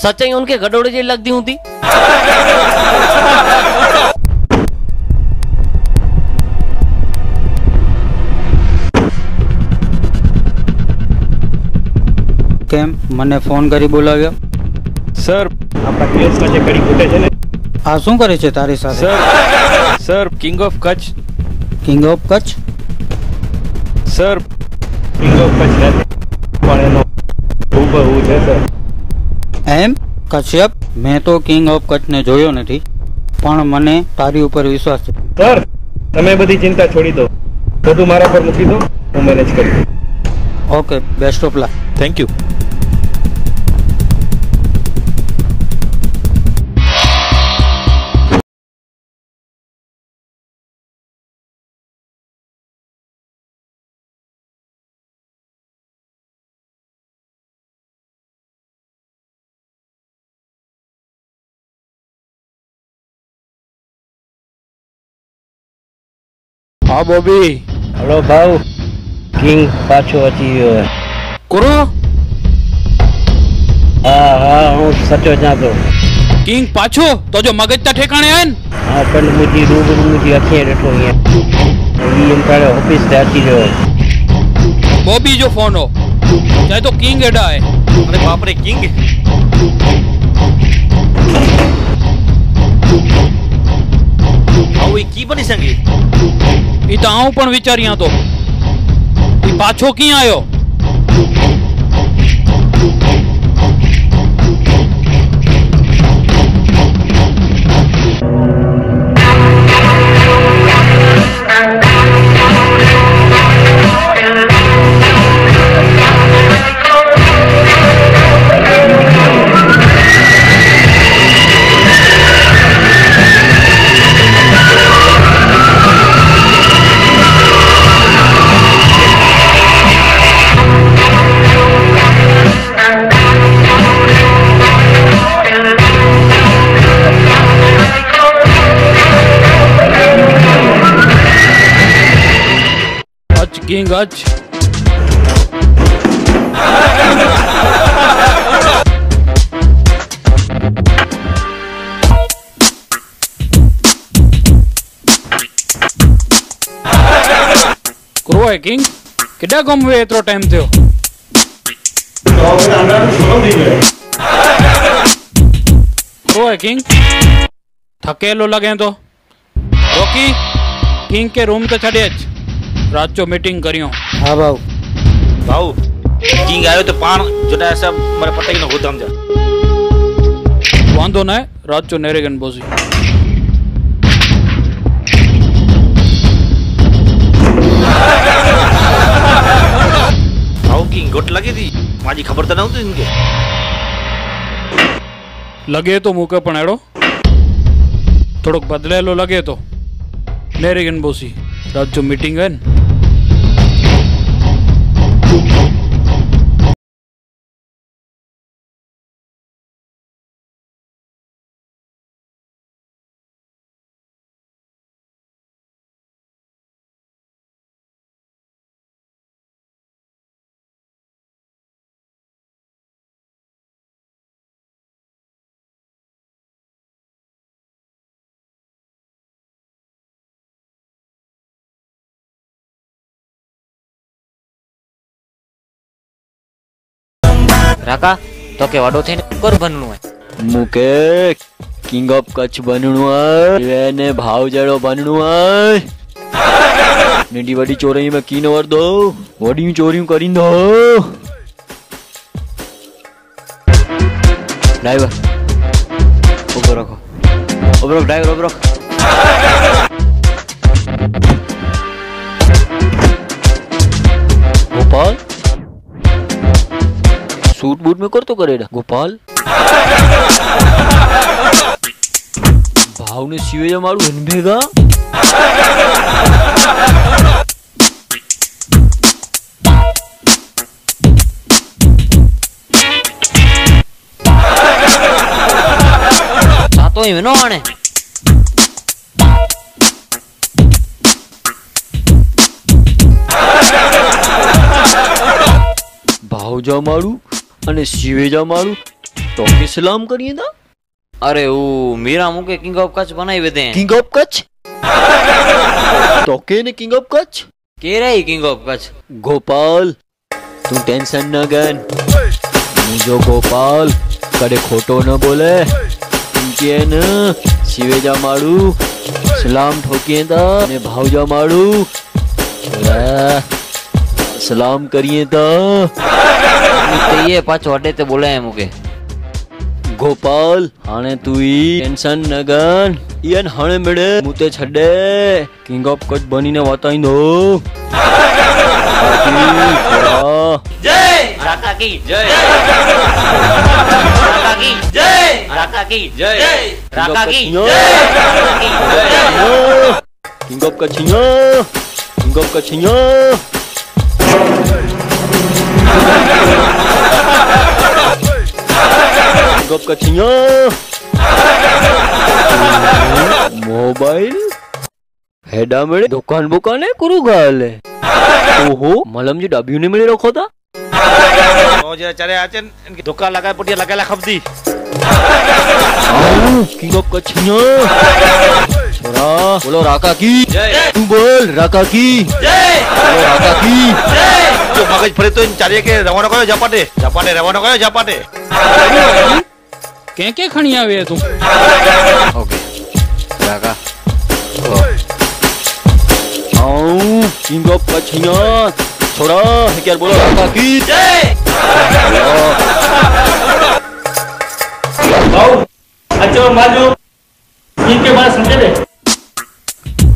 જે ગડોડ મેન જી પ્રેમિકા ડસાણી દેવેલી सच्चाई उनके गडोड़े जी लगती होती કેમ મને ફોન કરી બોલાવ્યો સર આપણા કેસમાં જે કડી ફૂટે છે ને આ શું કરે છે તારી સાથે sir sir king of Kutch king of Kutch sir king of Kutch નથી પણ એનો હુબહુ છે સર એમ? કશ્યપ મેં તો કિંગ ઓફ કચ્છને જોયો નથી પણ મને તારી ઉપર વિશ્વાસ છે. સર તમે બધી ચિંતા છોડી દો. બધું મારા પર મૂકી દો હું મેનેજ કરી okay best of luck thank you हाँ बॉबी। हेलो भाव किंग पाछो अची है। कोरो। हाँ हाँ हूँ सच अचा तो। किंग पाछो तो जो मगज ता ठेकाने आन हाँ पर मुझी रूब मुझी अखियाँ रेठो हैं ये इंतारे ऑफ़िस जाती जो बॉबी जो फ़ोन हो। चाहे तो किंग एडा है। अरे बाप रे किंग। આવું ઈ કી બની સંગી ઈ તો હું પણ વિચાર્યા તો ઈ પાછો ક્યાં આવ્યો being Aj. किंग? किड्डा गुम हुए इतरो टाइम थे हो क्रो है किंग? थकेलो लगे तो? किंग के रूम तो छड़े रात जो मीटिंग करियो। हाँ भाव भाव मीटिंग आयो तो पान जोटा सब मारे पता न होत जा। वांदो न रात जो नेरेगन बोसी। भाव की गोट लगी थी? माजी खबर तो न होत इनके। लगे तो मुके पण एडो। थोड़ो बदलेलो लगे तो। नेरेगन बोसी। रात जो मीटिंग है રાકા તો કે વડો થઈને કુકર બનવું હોય મુકે કિંગ ઓફ કચ્છ બનવું હોય એને ભાવ જડો બનવું હોય નીડી વડી ચોરી મેં કીન વર દો વડી ચોરી કરી દો ડ્રાઈવર ઉભો રાખો ઉભરો ડ્રાઈવર ઉભરો सूट बूट में कर तो करेगा गोपाल ભાવને સિવે મારું હન ભેગા સાતો એમ નો આણે ભાવ જા મારું અને સિવે જા મારું તો કે સલામ કરીએ તા અરે ઓ મીરા મુકે કિંગ ઓફ કચ્છ બનાવી દે કિંગ ઓફ કચ્છ તો કે ને કિંગ ઓફ કચ્છ કે રે કિંગ ઓફ કચ્છ ગોપાલ તું ટેન્શન ન ગન હું જો ગોપાલ કડે ખોટો ન બોલે કે ને સિવે જા મારું સલામ ઠોકીએ તા અને ભાવ જા મારું છોરા, સલામ કરીએ તા એ પાછો અડે તે બોલાય મુકે ગોપાલ હાણે તું ઈ ટેન્શન ન ગન ઈયન હાણે મેળે મુતે છડે કિંગ ઓફ કચ્છ બનીને વતાઈ દો જય રાકા કી જય રાકા કી જય રાકા કી જય રાકા કી જય રાકા કી જય કિંગ ઓફ કચ્છિયા गप का छिया मोबाइल? हेडा मेरे दुकान बुकान है कुरु गाल। है ओहो मलम जी डबियो नहीं मिले रखो था रोज़े चले आचन इनकी दुकान लगा पुटिया लगा ला खबदी की गप का छिया छोरा बोलो राका की। तू बोल राका की। बोलो राका की। तो मगज फरे तो इन चारिए के रवाना करो जापाटे जापाटे रवाना करो जापाटे के के खणी आवे तू? ओके लगा आओ किंगो पछिया। बोलो। लगा की जय? आओ। अच्छा माजो। किंग के समझे दे।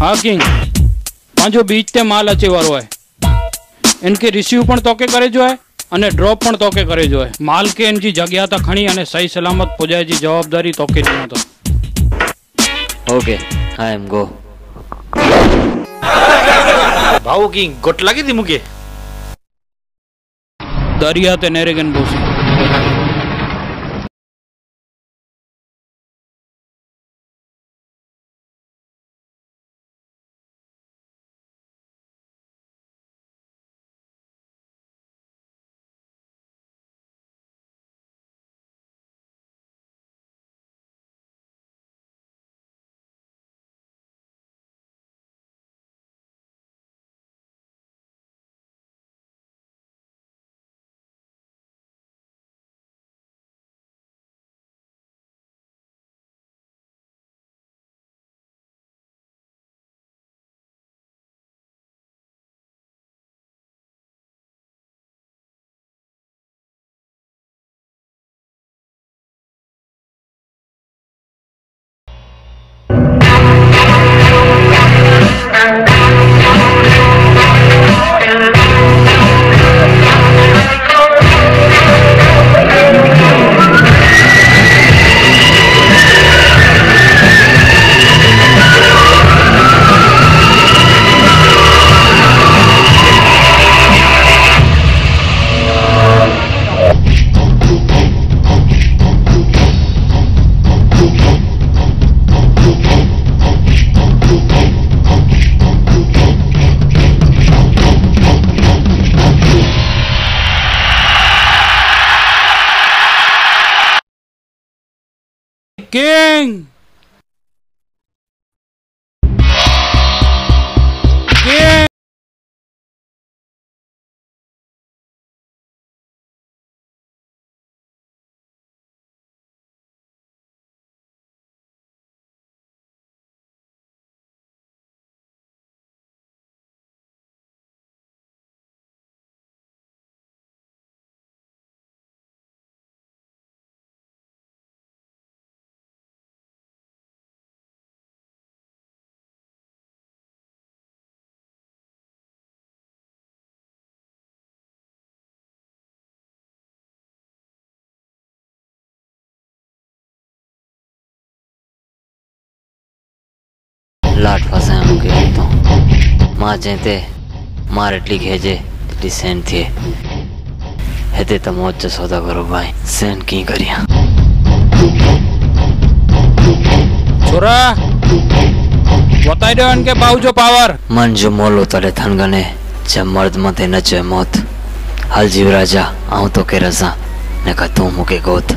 हाँ, किंग। माजो बीच ते माल अचे वारो है। इनके रिसीव पण तोके करे जो है। અને ડ્રોપ પણ તોકે કરી જોઈએ માલકે એમજી જગ્યા તો ખણી અને સહી સલામત પૂજાયજી જવાબદારી તોકે નહીં હતો ઓકે આઈ એમ ગો ભાઉ કી ગોટ લાગી દી મુકે? દરિયા તે નેરેગન બોસી કિંગ લાટ ફસાય મૂકે એક તો માં જે તે માર એટલી ખેજે એટલી સેન થie હેતે તો મોજ જો સોદા કરો ભાઈ સેન કી કર્યા છોરા બતાવી દો કે પાવજો પાવર મન જો મોલો તલે થનગને જે મર્દ મતે નચે મોત હાલ જીવ રાજા આવું તો કે રઝા ને કા તું મૂકે ગોત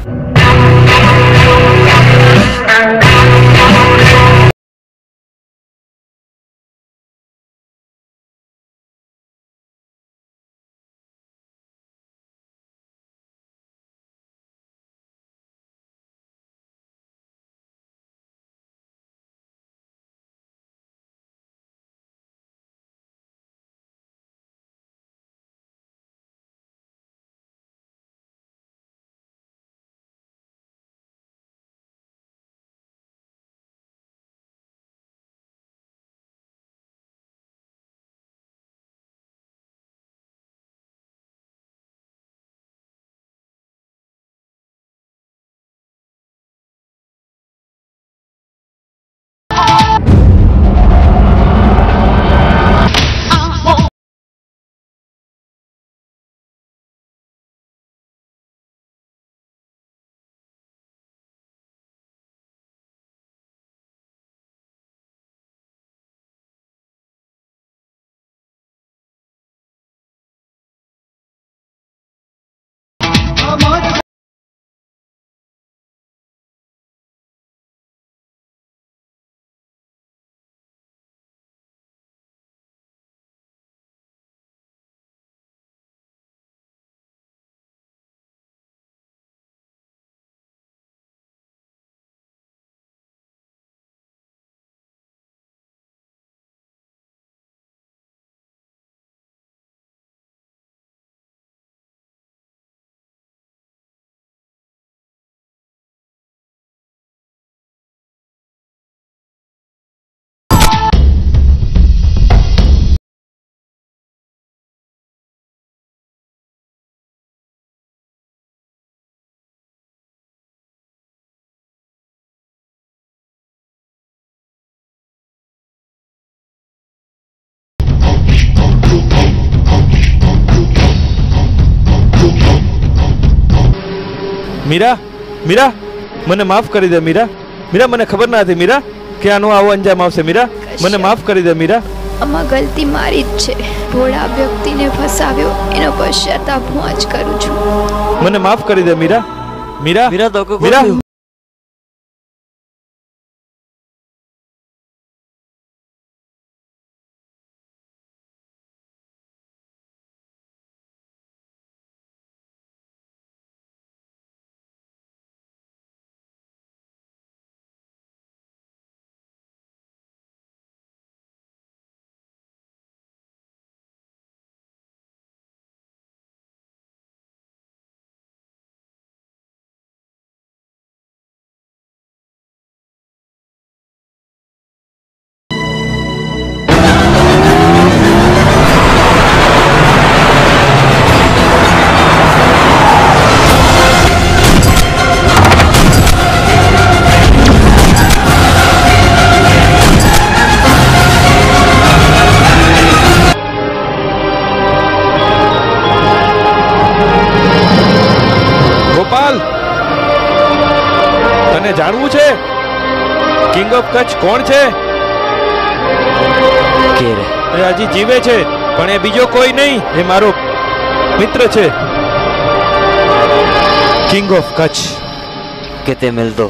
મીરા મીરા મને માફ કરી દે મીરા. મીરા મને ખબર ના હતી મીરા કે આનો આવો અંજામ આવશે મીરા. મને માફ કરી દે મીરા. આમાં ગલતી મારી જ છે. ભોળા વ્યક્તિને ફસાવ્યો એનો પશ્ચાતાપ હું આજ કરું છું. મને માફ કરી દે મીરા. મીરા મીરા તો મીરા. કોણ છે? એ હજી જીવે છે પણ એ બીજો કોઈ નહીં. એ મારો મિત્ર છે. કિંગ ઓફ કચ્છ કે તે મિલ દો.